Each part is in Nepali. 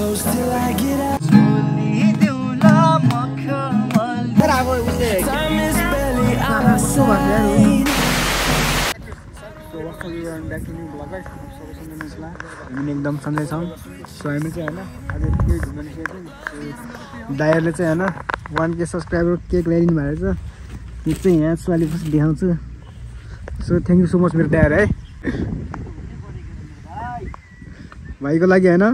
close till I get out. Time is barely on our side. हामी एकदम सन्चै छौँ सो हामी चाहिँ होइन आज घुम्न थियौँ दायरले चाहिँ होइन वान के सब्सक्राइबर केक ल्याइदिनु भएको छ यो चाहिँ यहाँ छु पछि देखाउँछु। So thank you so much मेरो दायर है। भाइको लागि होइन।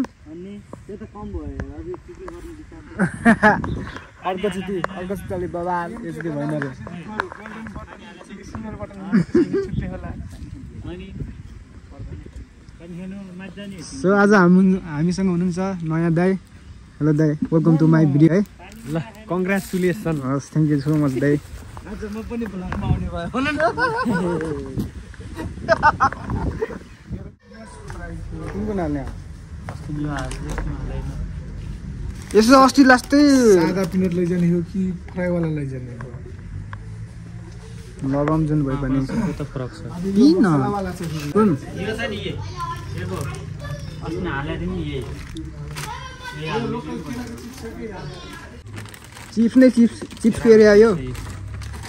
अर्कोचोटि अर्कोचोटि अलिक बाबा यसरी भएन अरे सो आज हाम हामीसँग हुनुहुन्छ नयाँ दाई। हेलो दाई। वेलकम टु माई भिडियो है। ल कङ्ग्रेचुलेसन हस् थ्याङ्क यू सो मच दाई। आज म पनि भ्लगमा आउने भयो। कुन कुन हाल्ने यसो अस्ति लास्टै। सादा पिनट लैजाने हो कि फ्राईवाला लैजाने हो? लगाम जुन भयो भने। त फरक छ। किन? वाला चाहिँ कुन? यो छ नि यो। अस्ति हालेको थिएँ नि यही। चिप्स नै चिप्स चिप्स फेरि आयो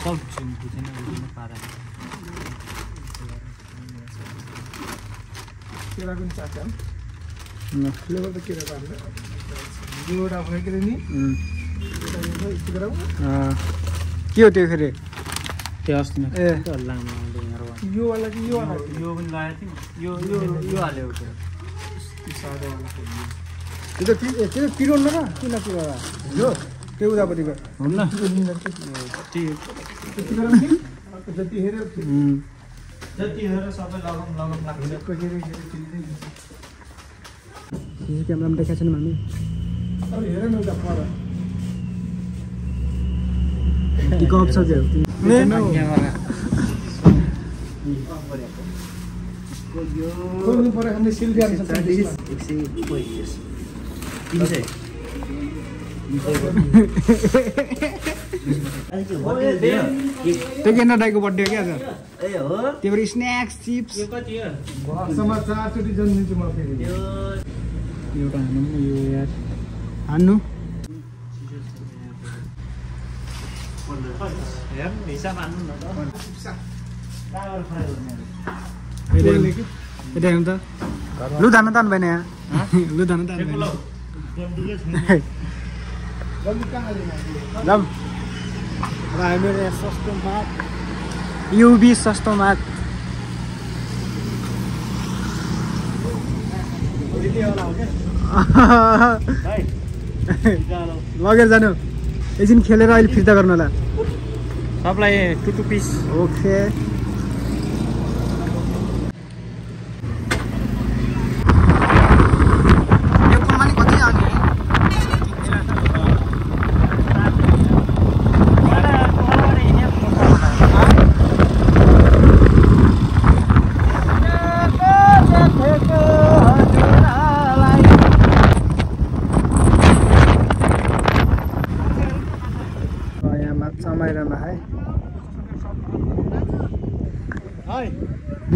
सब बुझेन पारा नि के हो त्यो फेरि त्यो अस्ति ए। लामो यो वाला कि यो वाला यो पनि लगाएको थिएँ यो यो यो हाल्यो सादा वाला त्यो त पि- ए, त्यो त पिरोन र किन पिरो यो त्यो उतापट्टिको हुन्न जति हेऱ्यो जति हेरेर सबै लगम लगम लाग्छ यो क्यामेरामा देखाएको छैनौँ हामी छ त्यो केन्द्र दाईको बर्थडे हो क्या आज ए हो त्यो फेरि स्न्याक्स चिप्स एउटा हान्नु नि यो यार। हान्नु। त। लु धान भएन यहाँ लु धान भएन सस्तो माग। युबी सस्तो माग। लगेर जानु। एकछिन खेलेर अहिले फिर्ता गर्नु होला। सबलाई टु टु पिस ओके।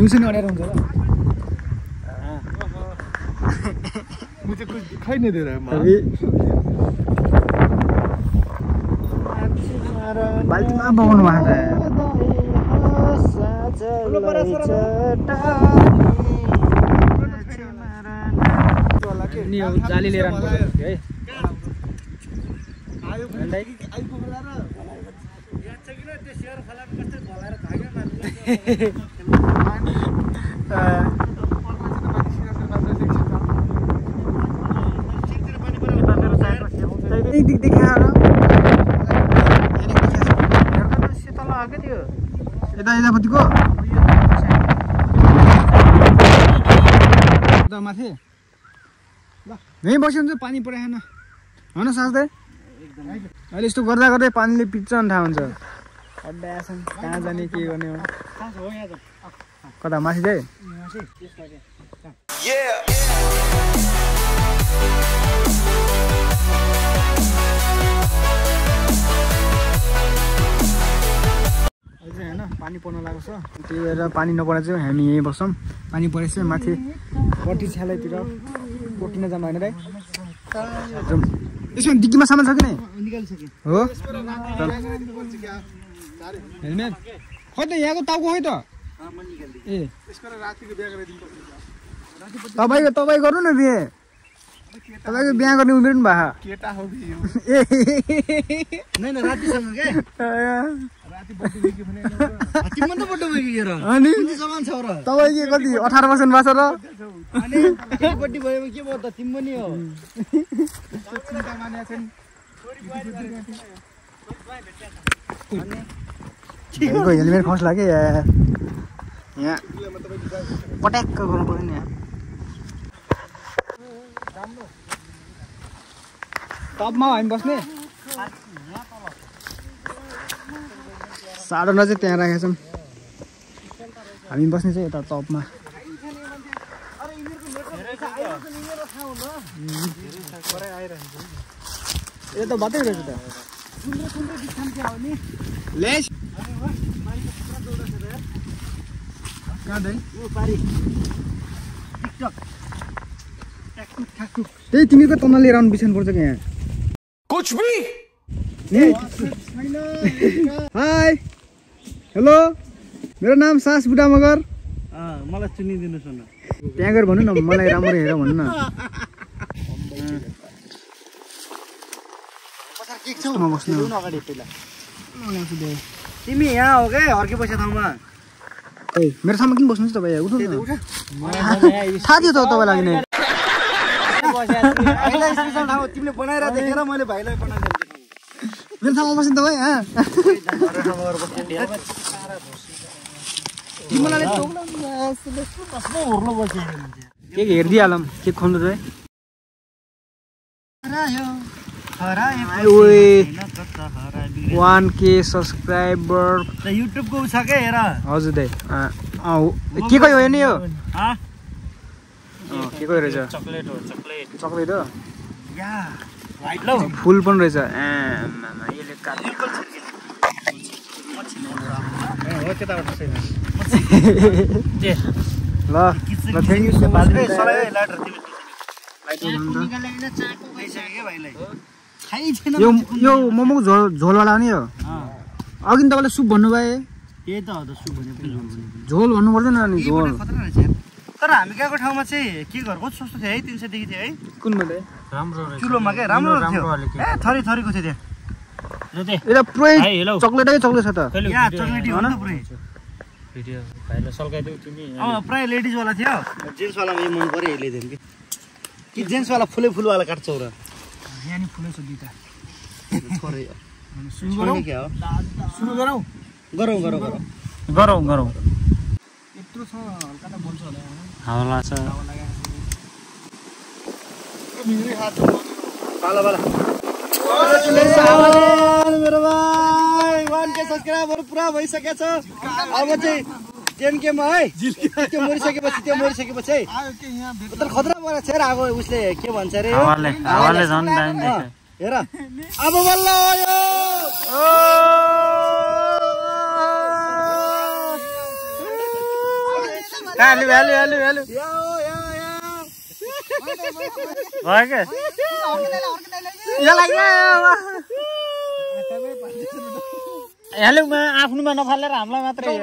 दिउँसो नि अडेर हुन्छ मुझे कुछ दिखाई नहीं दे रहा है अभी बाल्टीमा बगाउनु भएको छ जाली लिएर है यता ल यहीँ बस्यो भने चाहिँ पानी पराएन होइन साँच्दै अहिले यस्तो गर्दा गर्दै पानीले पिच्छ थाहा हुन्छ कहाँ जाने के गर्ने हो कता. अहिले चाहिँ होइन पानी पर्न लागेको छ त्यही भएर पानी नपरेर चाहिँ हामी यहीँ बस्छौँ। पानी परेपछि माथि पट्टी छ्यालैतिर कोटिन जानु होइन जाउँ। यसमा डिक्कीमा सामान छ कि नै? हो? हेलमेट खै त यहाँको टाउको खै त? ए। तपाईँ तपाईँ गर्नु न बिहे। तपाईँको बिहा गर्ने उमेर पनि भयो केटा हो कि यो ए। नै न रातिसँग क्या राति बर्थडे गयो भने तिम्रो त बर्थडे भयो र? अनि सामान छ र तपाईँ के कति अठार पर्सेन्ट भएको छ र हेलमेट खस्ला कि यहाँ पट्याक्क गर्नु पऱ्यो नि यहाँ टपमा हामी बस्ने साडोमा चाहिँ त्यहाँ राखेका छौँ हामी बस्ने चाहिँ यता टपमा यो त बाटै रहेछ त? त्यही तिमीको तमा लिएर आउनु बिछाउनु पर्छ कि यहाँ। कुछ भी? Hi hello. मेरो नाम सास बुढा मगर मलाई चिनिदिनुहोस् न। त्यहाँ गएर भन्नु न मलाई राम्रो हेर भन्नु न। कस्तोमा बस्नु। अगाडि पहिला तिमी यहाँ हो क्या हर्के पैसा ठाउँमा। ए, मेरो सामान किन बस्नु तपाईँ उठ्नु न थाहा थियो त तपाईँलाई नै तिमीले बनाएर देखेर मैले भाइलाई मेरो ठाउँमा बस्नु तपाईँ हँ के के हेरिदिइहालौँ के खोल्नु त वान के सब्सक्राइबर युट्युबको छ क्या हेर? हजुर दाइ। के को हो? नि यो के को रहेछ? चक्लेट हो चक्लेट। चक्लेट हो? फुल पनि रहेछ। ल ल थ्याङ्क यू सो मच है, यो यो मोमोको झोल झोलवाला हो नि यो अघि तपाईँले सुप भन्नुभयो त्यही त हो त सु भने झोल भने। झोल भन्नु पर्दैन नि झोल। तर हामी गएको ठाउँमा चाहिँ के घर कस्तो सस्तो थियो है तिन सयदेखि थियो है। कुन भन्दै राम्रो चुलोमा क्या? राम्रो ए थरी थरीको थियो त्यहाँ यता पुरै। चक्लेटै चक्लेट छ त। यहाँ चक्लेटी हो नि पुरै। भिडियो भाइलाई सल्काइदेऊ तिमी। अँ प्रायः लेडिजवाला थियो। जेन्ट्सवालामा यो मन पऱ्यो यसले कि जेन्ट्सवाला फुलै फुलवाला काट्छौ र यहाँ नि फुलै छ हो? सुरु गरौँ? गरौँ गरौँ गरौँ। गरौँ गरौँ। यत्रो छ हल्का त बोल्छ होला। हावा छ। पाला पाला मेरो भाइ। वान के सब्सक्राइबर पुरा भइसकेको छ। अब चाहिँ टेन केमा है? त्यो मरिसकेपछि त्यो मरिसकेपछि है? तर खतरा भएर छ यार अब उसले के भन्छ अरे? हेर। अब बल्ल। भयो क्या नफालेर हामीलाई मात्रै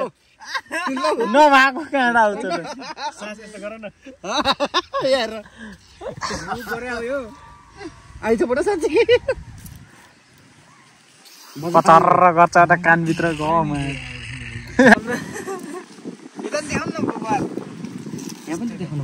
नभएको कहाँ आउँछ आइसपट साँच्चै। कचर गर्छ त कानभित्र गम यहाँ पनि देखाउनु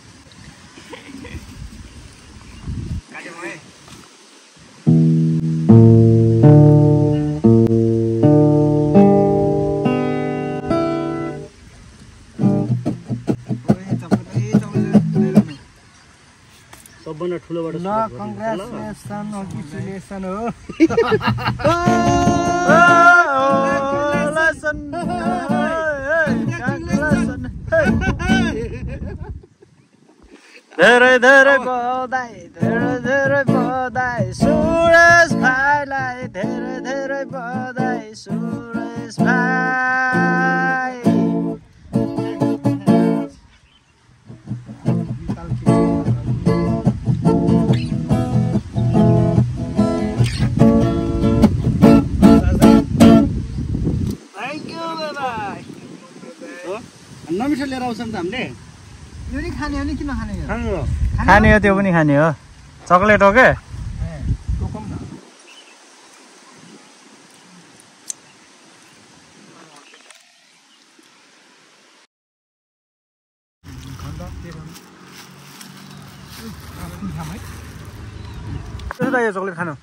सबभन्दा ठुलोबाट ल हो धेरै धेरै बधाई धेरै धेरै बधाई सुरेश भाइलाई धेरै धेरै बधाई सुरेश भाइ नमिठो लिएर आउँछौँ त हामीले। नि खाने हो नि किन खाने हो? खानु हो। खाने हो? त्यो पनि खाने हो। चक्लेट हो के? चक्लेट खानु?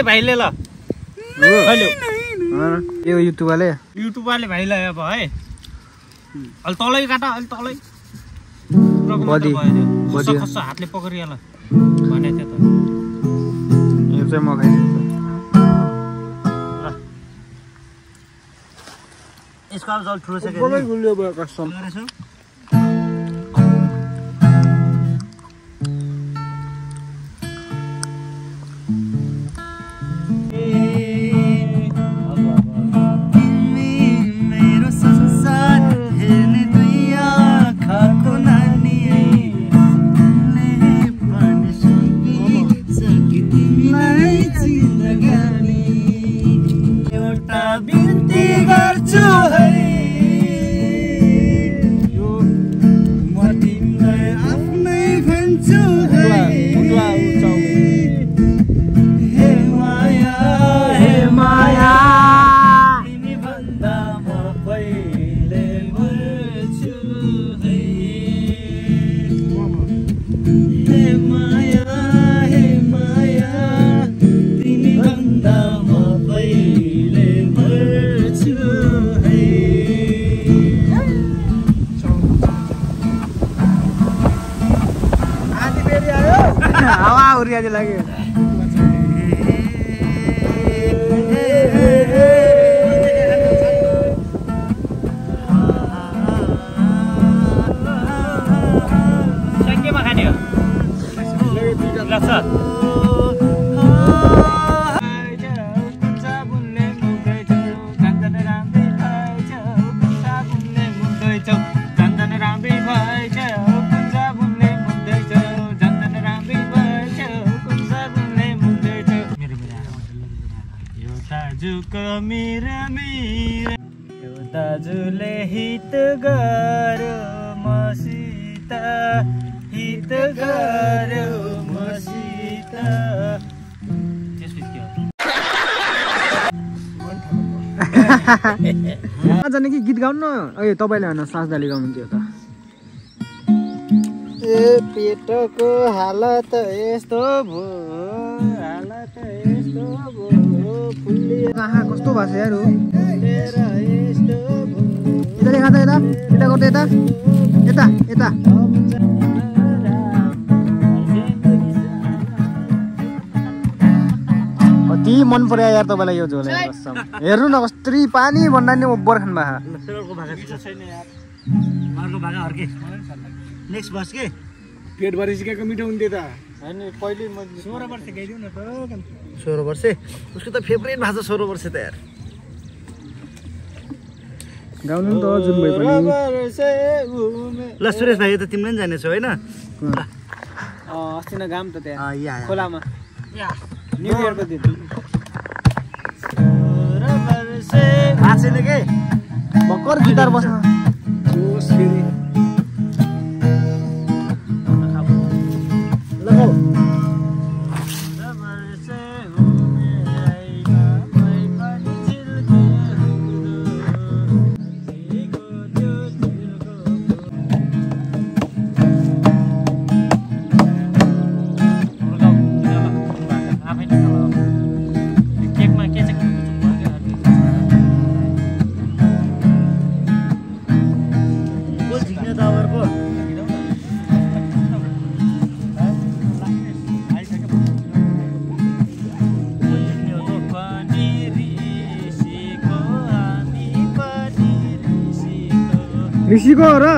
युट्युबरले भाइले ल। यो युट्युबले युट्युबरले भाइलाई अब है। अलि तलै काट अलि तलै। हातले पक्रिहाल भने थियो त। यो चाहिँ म खाइदिन्छु। यसको अब जल ठुलो छ जाने कि गीत गाउनु न ए तपाईँले होइन सासदाले गाउनुहुन्थ्यो त। ए पेटको हालत यस्तो भयो हालत यस्तो भयो फुल्ली आँखा कस्तो भएको छ यार हो? यता देखा त यता यता गर्दा यता। यता यता। कति मन पर्यो यार तपाईँलाई यो झोल। हेर्नु न कस्तरी पानी भन्दा नि ओभर खानु भएको सुरको भागा छैन यार। अर्को भागा अर्के। नेक्स्ट बस के? पेट भरि सिकाएको मिठो हुन्थ्यो त। पहिले म सोह्र वर्ष गइदिउँ न त सोह्र वर्ष? उसको त फेभरेट भाषा सोह्र वर्ष त यार। गाउनु नि त जुन भए पनि। ल सुरेश भाइ यो त तिमीले पनि जानेछौ होइन? अस्ति न गाम त त्यहाँ। खोलामा। न्यु इयरको दिन। थाहा छैन के? भर्खर गिटार बस्न। फेरि। ऋषिको हो र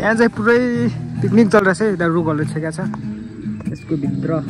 त्यहाँ चाहिँ पुरै पिकनिक चलिरहेछ है यता रुखहरूले छेका छ। यसको भित्र।